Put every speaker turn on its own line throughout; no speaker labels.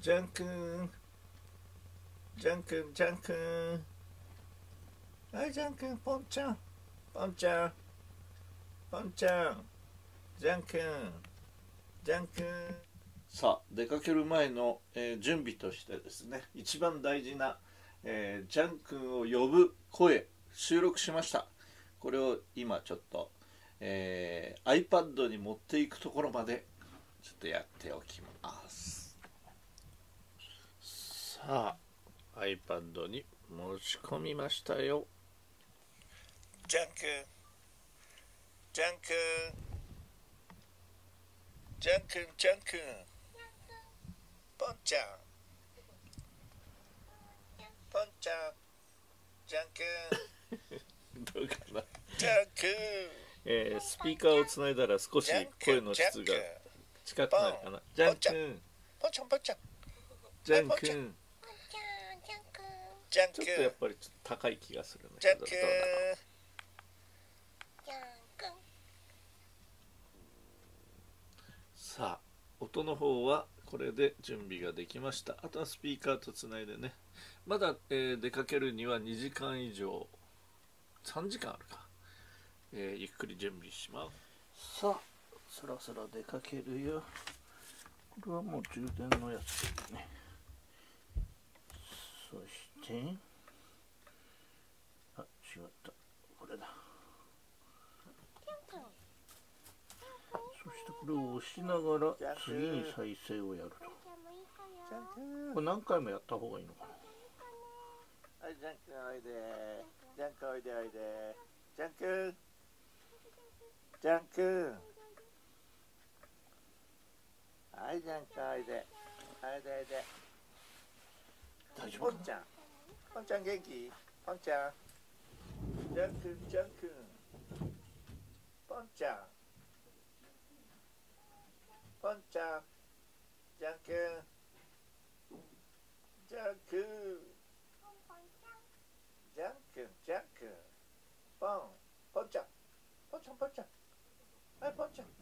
ジャン君。ジャン君ジャン君。はいジャン君ポンちゃん。ポンちゃん。ポンちゃん。ジャン君ジャン君。さあ出かける前の、えー、準備としてですね一番大事な、えー、ジャン君を呼ぶ声収録しました。これを今ちょっと、えー、iPad に持っていくところまでちょっとやっておきます。さあ iPad に持ち込みましたよ。ジャン君。ジャン君。ジャン君ジャン君。ポンちゃん。ポンちゃん。ジャン君。どうかな？ジャン君。えー、スピーカーをつないだら少し声の質が近くなるかな？ジャン君。ポンちゃん。ポンちゃん。ジャン君ジャン君ちょっとやっぱりちょっと高い気がするんだけどどうだろうさあ音の方はこれで準備ができました。あとはスピーカーとつないでね。まだ、えー、出かけるには2時間以上。3時間あるか、えー、ゆっくり準備します。さあそろそろ出かけるよ。これはもう充電のやつですね。そしてあ違った。これだ。そしてこれを押しながら次に再生をやると。これ何回もやった方がいいのかな？はいジャンクおいで。ジャンクおいでおいで。ジャンクジャンクはいジャンクおいで。おいでおいで。大丈夫ポンちゃんポンちゃん元気？ポンちゃん。ジャンクジャンクポンちゃん。ポンちゃん。ジャン君ジャン君ジャン君ジャン君ポンポンちゃん。ポンちゃんポンちゃん。はいポンちゃん。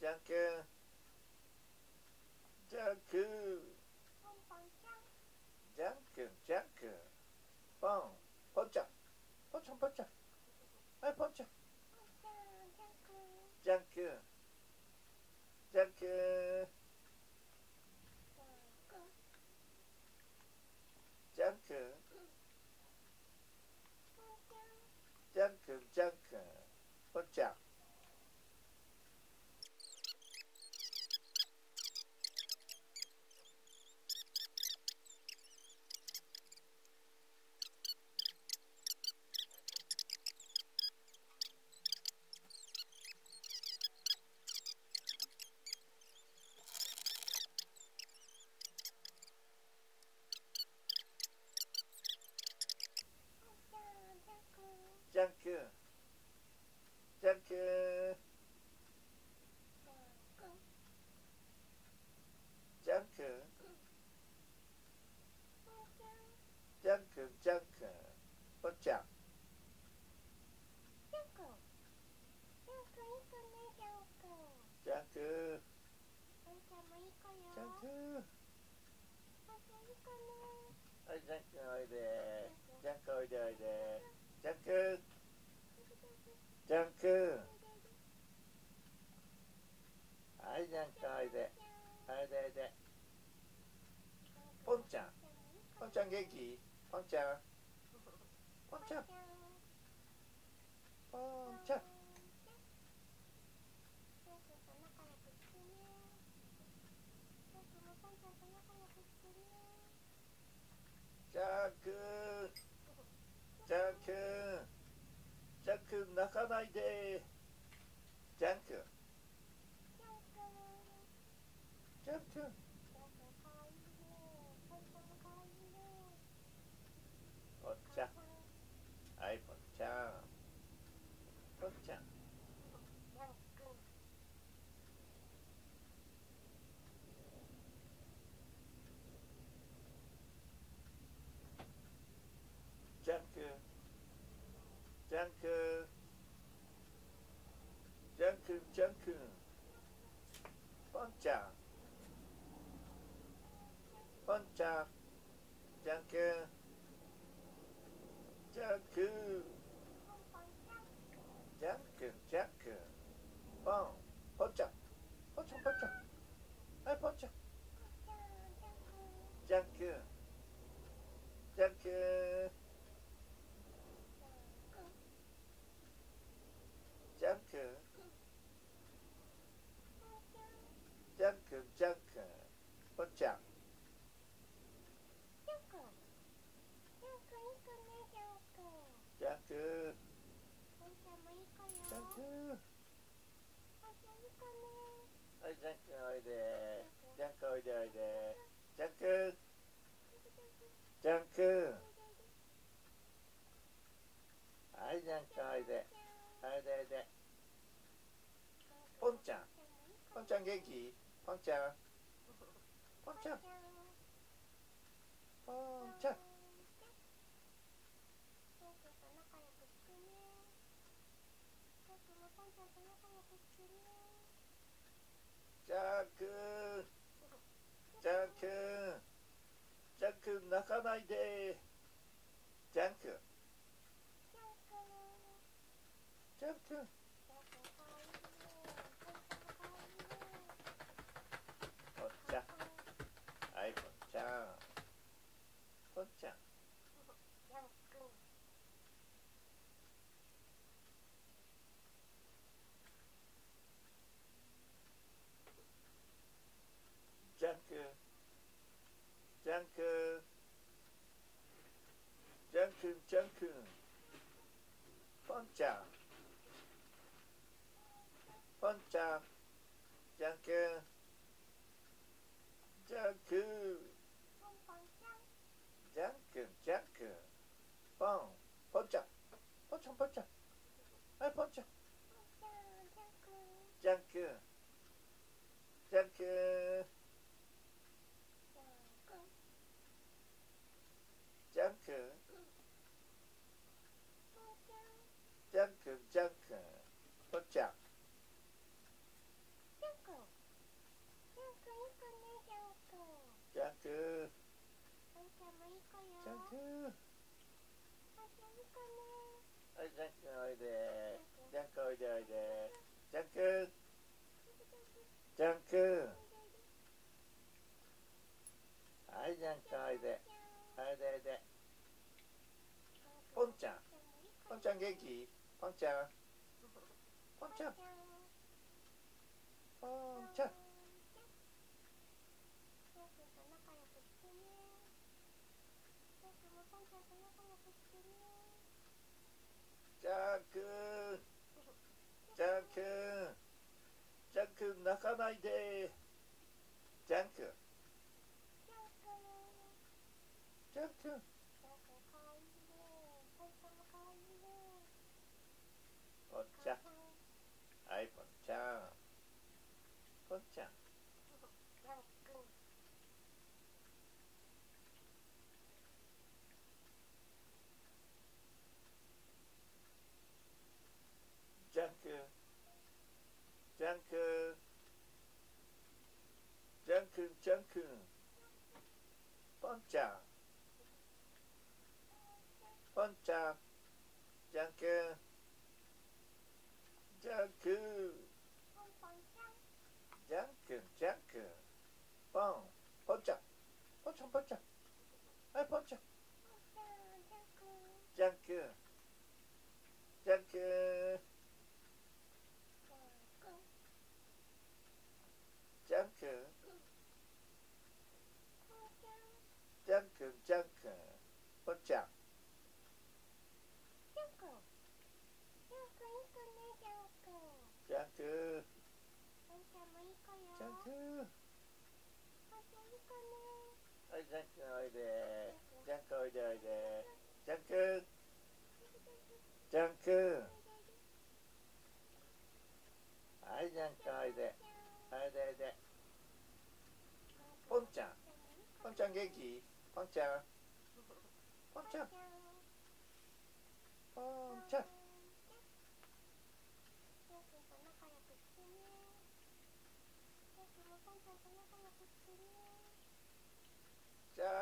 ジャン君ジャン君ジャン君ジャン君ポンポンちゃんポンちゃんポンちゃんはいポンちゃんジャン君ジャン君ジャン君ジャン君ジャン君ポンちゃんはいジャン君おいでジャン君おいでおいでジャン君ジャン君はいジャン君おいで。おいでおいで。ポンちゃん。ポンちゃん元気？ポンちゃん。ポンちゃん。ポンちゃん。ジャックジャックジャック泣かないで。ジャックジャックちゃんはいポンちゃんポンちゃんジャン君ジャン君ジャン君ジャン君ポンちゃんポンちゃんジャン君ジャン君ジャン君ジャン君ポンポンちゃんポンちゃんポンちゃんはいポンちゃんジャン君ジャン君ジャン君ジャン君ジャン君ポンちゃんジャン君ジャン君はいジャン君おいでジャン君おいでおいでジャン君ジャン君はいジャン君おいでおいでおいで。ポンちゃん。ポンちゃん元気？ポンちゃん。ポンちゃん。ポンちゃん。ジャン君。ジャン君。ジャン君泣かないで。ジャン君。ジャン君ポンちゃんはいポンちゃんポンちゃんジャン君ジャン君ジャン君ジャン君ポンちゃんポンちゃんジャン君ジャン君ジャン君ジャン君ポンポンちゃんポンちゃんポンちゃんはいポンちゃんジャン君ジャン君ジャン君ジャン君ジャン君ポンちゃんジャン君ジャン君はいジャン君おいでジャン君おいでおいでジャン君ジャン君はいジャン君おいでおいでおいでポンちゃんポンちゃん元気ポンちゃんポンちゃんポンちゃんャン君ジャン君ジャン君泣かないで。ジャン君ジャン君ポンちゃんはいポンちゃんポンちゃんジャン君ジャン君ジャン君ジャン君ポンンちゃんポンちゃんジャン君ジャン君ジャン君ジャン君ポンポンちゃんポンちゃんポンちゃんはいポンちゃんジャン君ジャン君ジャン君ジャン君ジャン君ポンちゃんジャン君ジャン君はいジャン君おいで。ジャン君おいでおいで。ジャン君ジャン君はいジャン君おいで。おいでおいで。ポンちゃん。ポンちゃん元気？ポンちゃん。ポンちゃん。ポンちゃん。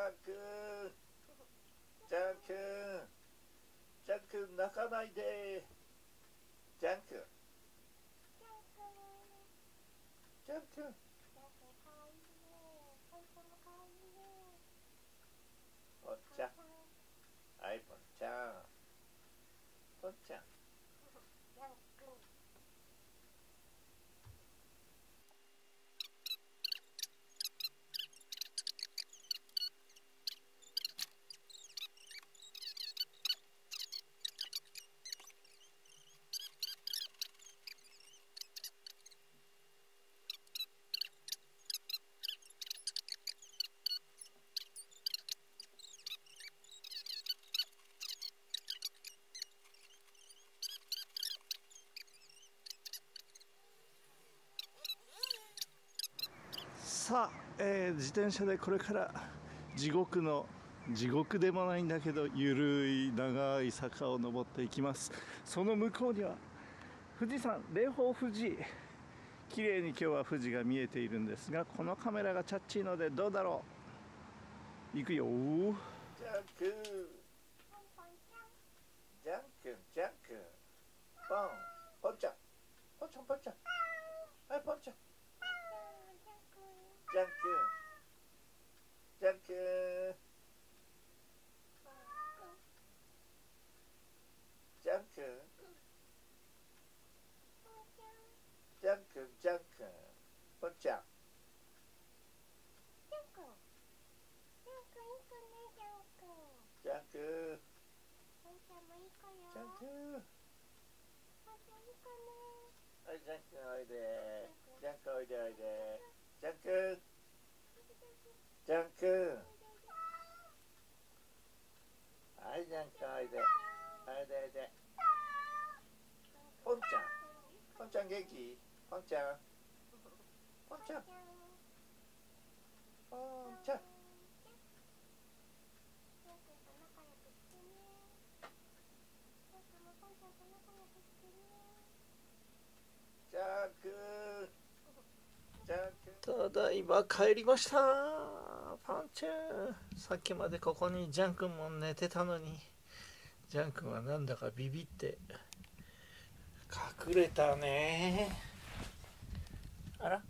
ジャン君ジャン君ジャン君泣かないでジャン君。ジャン君。ポンちゃんはいポンちゃんポンちゃん
さあ、えー自転車でこれから地獄の地獄でもないんだけどゆるい長い坂を登っていきます。その向こうには富士山霊峰富士綺麗に今日は富士が見えているんですがこのカメラがチャッチーのでどうだろう？行くよ。
ジャン君ジャン君ジャン君。ポンポンちゃんポンちゃんポン。ちゃんはいポンちゃんャン君ジャン君ジャン君ジャン君ジャン君ポンちゃんジャン君ジャン君はいジャン君おいでジャン君おいでおいでジャン君ジャン君はいジャン君おいで。おいでおいでポンちゃん。ポンちゃん元気？ポンちゃん。ポンちゃん。ポンちゃん。ジャン君
ただいま帰りました。パンちゃんさっきまでここにジャン君も寝てたのに。ジャン君はなんだかビビって。隠れたね。あら？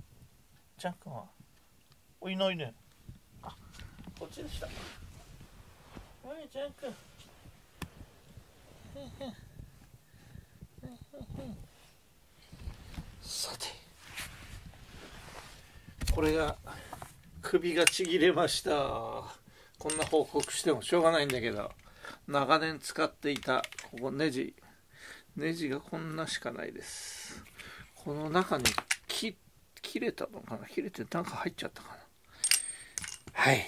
ジャン君は？おいないね。あこっちでした。はいジャン君。さてこれが首がちぎれました。こんな報告してもしょうがないんだけど。長年使っていたここネジ。ネジがこんなしかないです。この中に切れたのかな？切れてなんか入っちゃったかな？はい。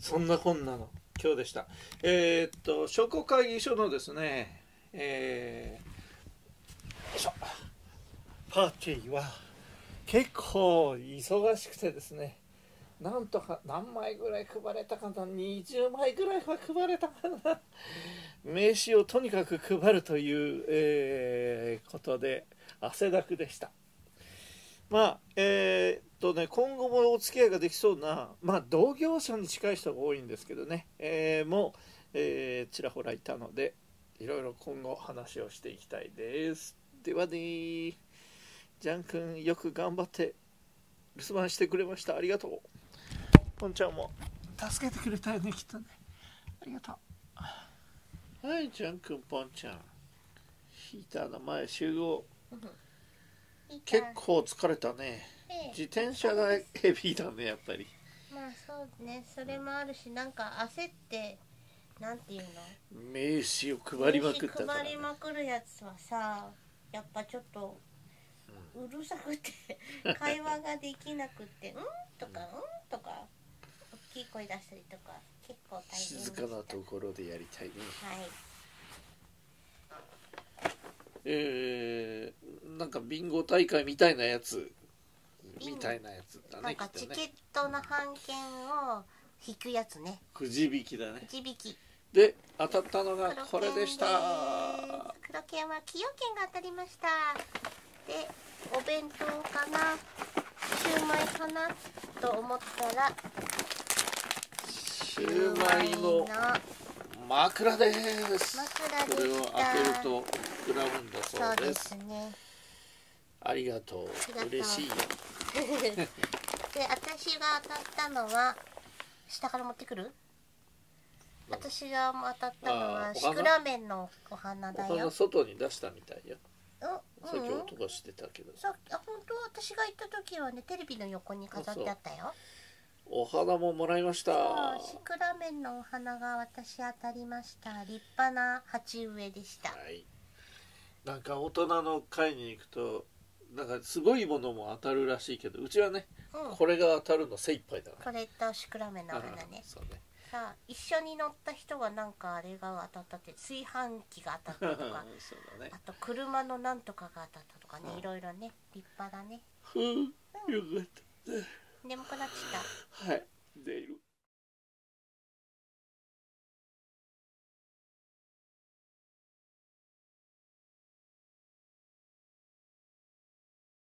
そんなこんなの今日でした。えーっと商工会議所のですねえーしょ。パーティーは結構忙しくてですねなんとか何枚ぐらい配れたかな？20枚ぐらいは配れたかな？名刺をとにかく配るという、えーことで汗だくでした。まあえー、っとね今後もお付き合いができそうなまあ同業者に近い人が多いんですけどね、えー、もう、え、ちらほらいたのでいろいろ今後話をしていきたいです。ではねジャン君よく頑張って留守番してくれました。ありがとう。ポンちゃんも。助けてくれたよねきっとね。ありがとう。はいジャン君ポンちゃん。ヒーターの前集合。結構疲れたね。自転車がヘビーだねやっぱり。
まあそうね。それもあるしなんか焦ってなんていうの？
名刺を配りまくったから、
配りまくるやつはさやっぱちょっとうるさくて会話ができなくて「うん?」きい声出したりとか結構大変
静かなところでやりたいね。
はい。
えー、なんかビンゴ大会みたいなやつ。みたいなやつだ
なん
ねきっとね。
かチケットの半券を引くやつね。
くじ引きだね。
くじ引き。
で当たったのがこれでした。
黒券は崎陽券が当たりました。でお弁当かなシューマイかなと思ったら
シューマイの枕です。
枕で
これを開けると膨らむんだ
そ
そうで
です。すね
ありがと
う。
う嬉しいよ。
で私が当たったのは下から持ってくる？私が当たったの
あ
はシクラメンのお花
お花
だよ
外に出したみたいよ。
うん
さっき
うん
音がしてたけど。
さあ本当？私が行った時はねテレビの横に飾ってあったよ
お花ももらいました。
シクラメンのお花が私当たりました。立派な鉢植えでした。
はい。なんか大人の会に行くとなんかすごいものも当たるらしいけどうちはね
うん。
これが当たるの精一杯だから。
これとシクラメンのお花ね。
そうね。
さあ一緒に乗った人がなんかあれが当たったって炊飯器が当たったとか。
ね。
あと車のなんとかが当たったとかね。
うん。
いろいろね。立派だね。
ふうよかった
眠くなっちゃった
はい出る。